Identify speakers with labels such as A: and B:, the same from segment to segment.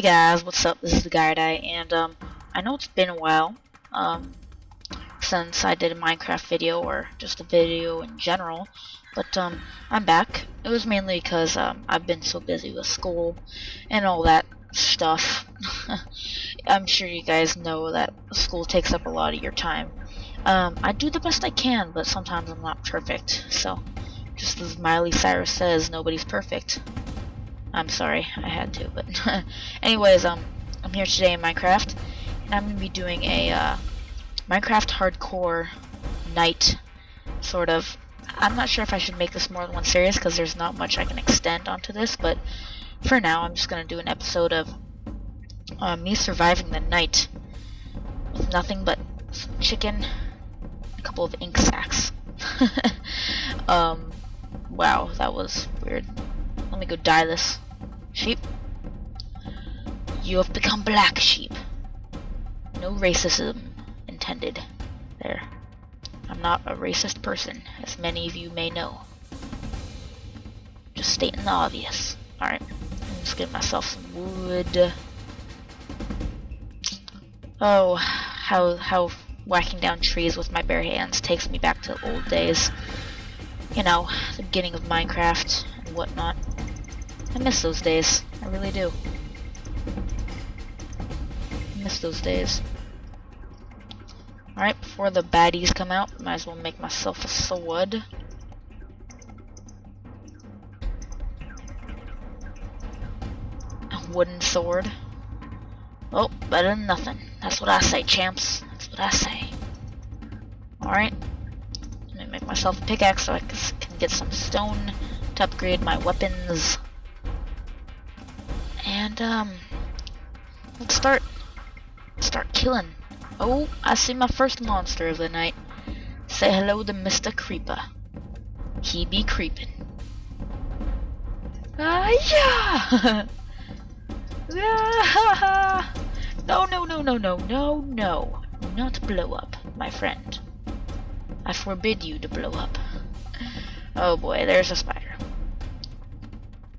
A: Hey guys, what's up? This is the Guy and um, I know it's been a while um, since I did a Minecraft video or just a video in general, but um, I'm back. It was mainly because um, I've been so busy with school and all that stuff. I'm sure you guys know that school takes up a lot of your time. Um, I do the best I can, but sometimes I'm not perfect. So, just as Miley Cyrus says, nobody's perfect. I'm sorry, I had to, but anyways, um, I'm here today in Minecraft, and I'm gonna be doing a uh, Minecraft hardcore night, sort of. I'm not sure if I should make this more than one series because there's not much I can extend onto this, but for now, I'm just gonna do an episode of uh, me surviving the night with nothing but some chicken, a couple of ink sacs. um, wow, that was weird. Let me go dye this. Sheep. You have become black sheep. No racism intended there. I'm not a racist person, as many of you may know. Just stating the obvious. Alright, I'm just getting myself some wood. Oh, how, how whacking down trees with my bare hands takes me back to old days. You know, the beginning of Minecraft and whatnot. I miss those days. I really do. I miss those days. Alright, before the baddies come out, might as well make myself a sword. A wooden sword. Oh, better than nothing. That's what I say, champs. That's what I say. Alright. Let me make myself a pickaxe so I can get some stone to upgrade my weapons. Um, let's start, start killing. Oh, I see my first monster of the night. Say hello to Mr. Creeper. He be creeping. Ah, yeah! ah, no, no, no, no, no, no, no. Not blow up, my friend. I forbid you to blow up. Oh boy, there's a spider.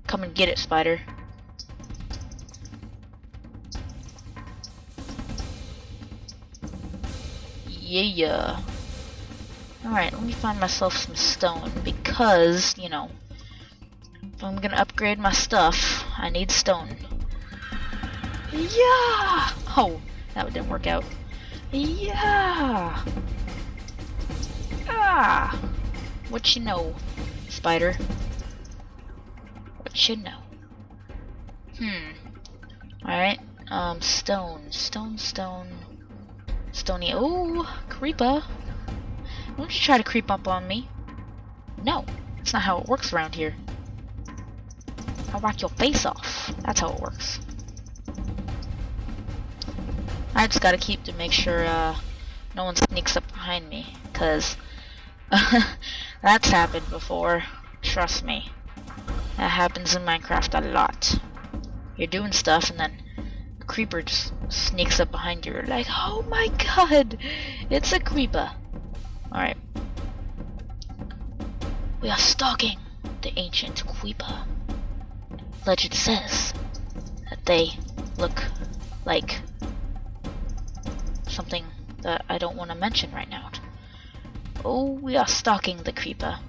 A: Come and get it, spider. Yeah. Yeah. Alright, let me find myself some stone because, you know, if I'm gonna upgrade my stuff, I need stone. Yeah! Oh, that didn't work out. Yeah! Ah! What you know, spider? What you know? Hmm. Alright, um, stone, stone, stone. Stony. Oh, creeper. Don't you try to creep up on me. No, that's not how it works around here. I'll whack your face off. That's how it works. I just gotta keep to make sure uh, no one sneaks up behind me, cause that's happened before. Trust me. That happens in Minecraft a lot. You're doing stuff and then the creeper just sneaks up behind you. You're like, oh my god, it's a creeper. Alright. We are stalking the ancient creeper. Legend says that they look like something that I don't want to mention right now. Oh, we are stalking the creeper.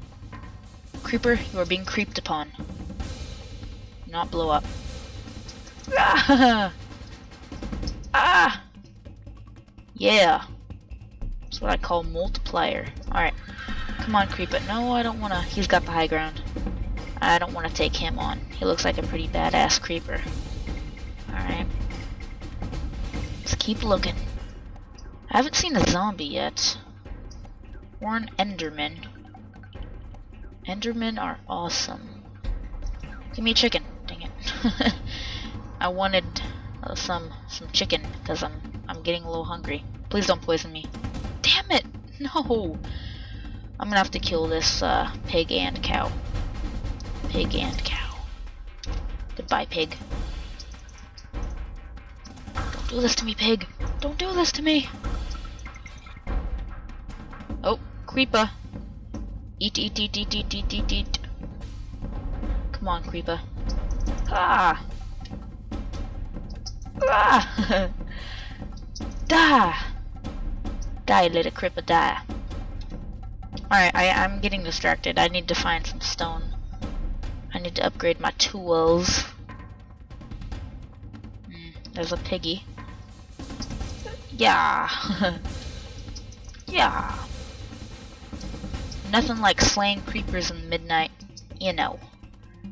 A: Creeper, you are being creeped upon. not blow up. Ah! Ah! Ah! Yeah. That's what I call multiplier. Alright. Come on, Creeper. No, I don't want to. He's got the high ground. I don't want to take him on. He looks like a pretty badass creeper. Alright. Let's keep looking. I haven't seen a zombie yet. Or an Enderman. Endermen are awesome. Give me a chicken. Dang it. I wanted some some chicken because I'm I'm getting a little hungry. Please don't poison me. Damn it! No. I'm gonna have to kill this uh, pig and cow. Pig and cow. Goodbye, pig. Don't do this to me, pig. Don't do this to me. Oh, creeper. Eat, eat, eat, eat, eat, eat, eat, eat. Come on, creeper. Ah! Die! Die, little creeper, die. Alright, I'm getting distracted. I need to find some stone. I need to upgrade my tools. Mm, there's a piggy. Yeah. yeah. Nothing like slaying creepers in the midnight. You know.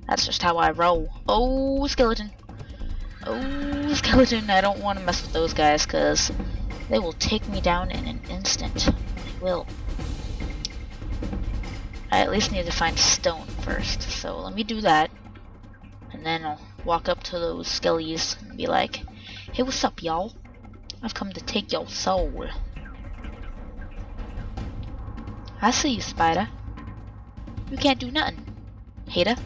A: That's just how I roll. Oh, skeleton. Oh, skeleton. I don't want to mess with those guys because they will take me down in an instant. They will. I at least need to find stone first. So let me do that. And then I'll walk up to those skellies and be like, Hey, what's up, y'all? I've come to take your soul. I see you, Spider. You can't do nothing, hater.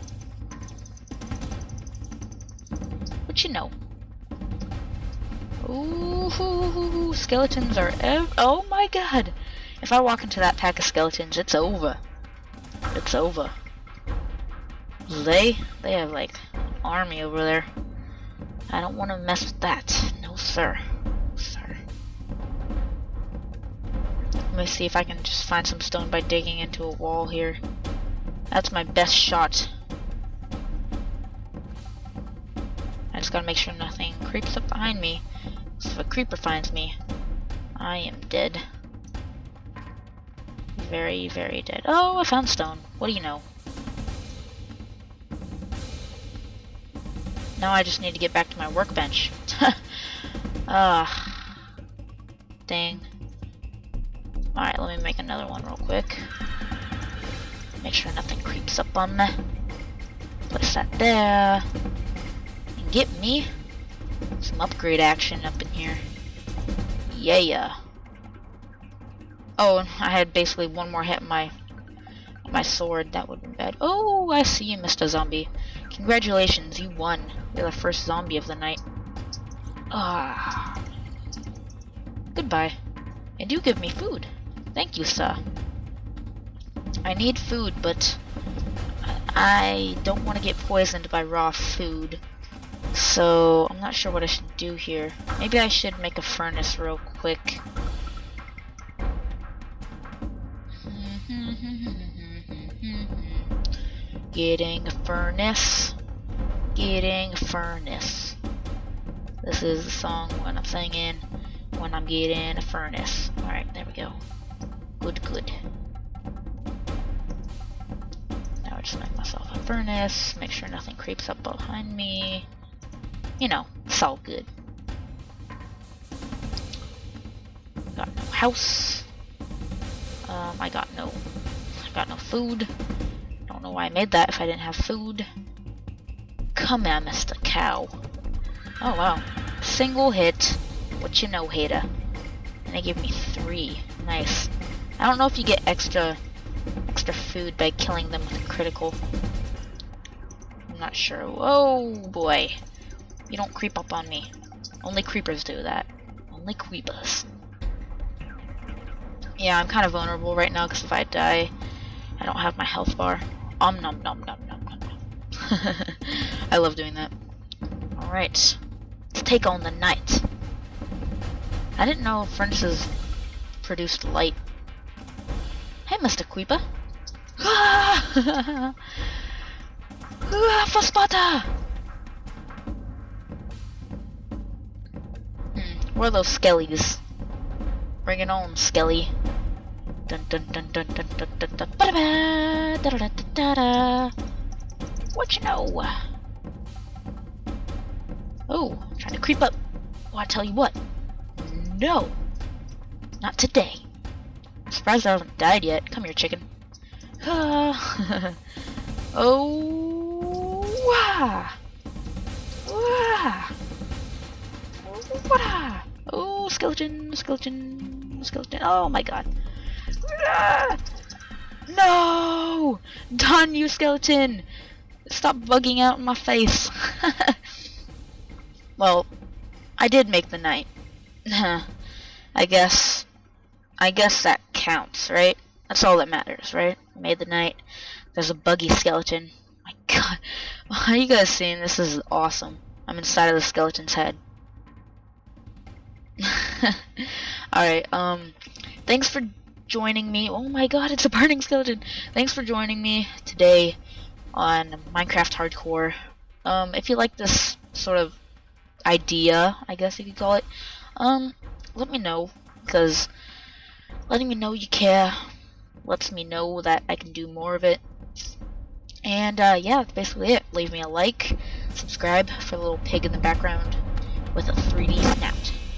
A: You know? Ooh, skeletons are Oh my god! If I walk into that pack of skeletons, it's over. It's over. They, they have like an army over there. I don't want to mess with that. No, sir. Let me see if I can just find some stone by digging into a wall here. That's my best shot. Gotta make sure nothing creeps up behind me. So if a creeper finds me, I am dead. Very, very dead. Oh, I found stone. What do you know? Now I just need to get back to my workbench. Ah. dang. Alright, let me make another one real quick. Make sure nothing creeps up on me. Place that there. Get me some upgrade action up in here. Yeah. Yeah. Oh, I had basically one more hit my my sword. That would have been bad. Oh, I see you, Mr. Zombie. Congratulations, you won. You're the first zombie of the night. Ah. Goodbye. And you give me food. Thank you, sir. I need food, but I don't want to get poisoned by raw food. So, I'm not sure what I should do here. Maybe I should make a furnace real quick. Getting a furnace. Getting a furnace. This is the song when I'm singing when I'm getting a furnace. Alright, there we go. Good, good. Now I just make myself a furnace, make sure nothing creeps up behind me. You know, it's all good. Got no house. Um, I got no, I got no food. Don't know why I made that if I didn't have food. Come on, Mr. Cow. Oh wow, single hit. What you know, hater? And they gave me three. Nice. I don't know if you get extra extra food by killing them with a critical. I'm not sure. Oh boy. You don't creep up on me. Only creepers do that. Only creepers. Yeah, I'm kind of vulnerable right now because if I die, I don't have my health bar. Om nom nom nom nom nom nom. I love doing that. Alright. Let's take on the night. I didn't know furnaces produced light Hey, Mr. Creeper. Ah! for Sparta! Where are those skellies? Bring it on, skelly. Dun dun dun dun dun dun dun dun ba da da da da da What you know? Oh, trying to creep up. Well, I tell you what. No. Not today. Surprised I haven't died yet. Come here, chicken. oh, wow. Oh, skeleton, skeleton, skeleton. Oh my god. Ah! No! Done, you skeleton! Stop bugging out in my face. well, I did make the night. I guess, I guess that counts, right? That's all that matters, right? Made the night. There's a buggy skeleton. My god. Are you guys seeing? This is awesome. I'm inside of the skeleton's head. Alright, um, thanks for joining me. Oh my god, it's a burning skeleton. Thanks for joining me today on Minecraft Hardcore. Um, if you like this sort of idea, I guess you could call it, um, let me know, because letting me know you care lets me know that I can do more of it. And, uh, yeah, that's basically it. Leave me a like, subscribe for the little pig in the background with a 3D snout.